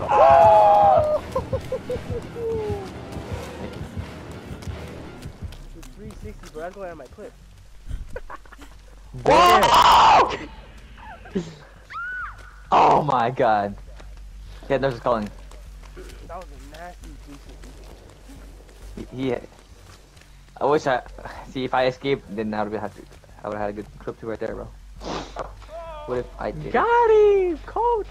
Oh! 360, bro. That's going on my clip. Whoa! oh my god. Yeah, there's is calling. That was a nasty 360. He, I wish I see if I escaped, then I would have to. I would have had a good clip to right there, bro. What if I did? Got him, coach.